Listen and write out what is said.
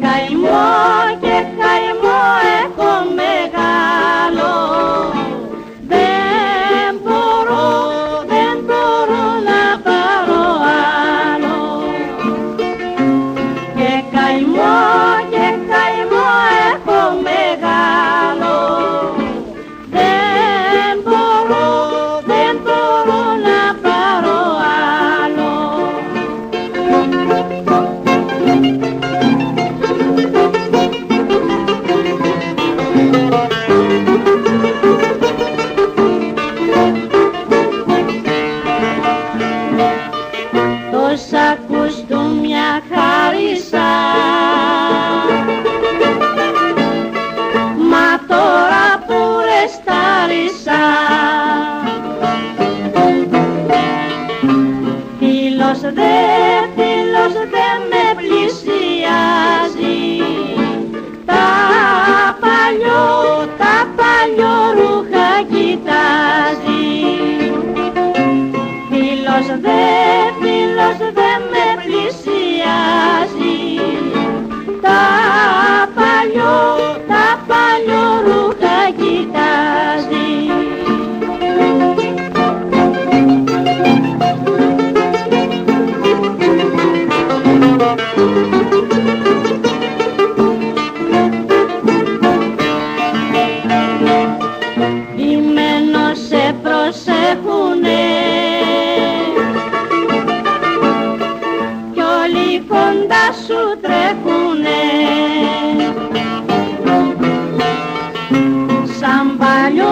time was. λαούς του μια χαρίσα. Μα τώρα που ρεστάρισα Φίλος δεν έχουνε. Κι όλοι κοντά σου τρέχουνε. Σαν παλιό